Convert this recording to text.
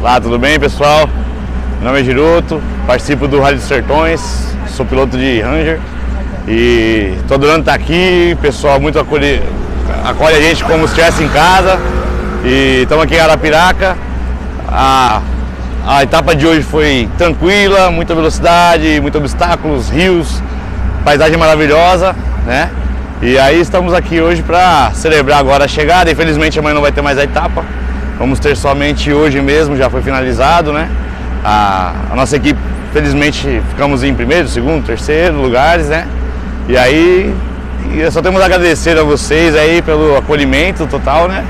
Olá, tudo bem pessoal? Meu nome é Giroto, participo do dos Sertões, sou piloto de Ranger e tô adorando estar aqui, pessoal muito acolhe, acolhe a gente como se estivesse em casa e estamos aqui em Arapiraca. A, a etapa de hoje foi tranquila, muita velocidade, muitos obstáculos, rios, paisagem maravilhosa, né? E aí estamos aqui hoje para celebrar agora a chegada. Infelizmente amanhã não vai ter mais a etapa. Vamos ter somente hoje mesmo, já foi finalizado, né? A, a nossa equipe, felizmente, ficamos em primeiro, segundo, terceiro lugares, né? E aí, só temos a agradecer a vocês aí pelo acolhimento total, né?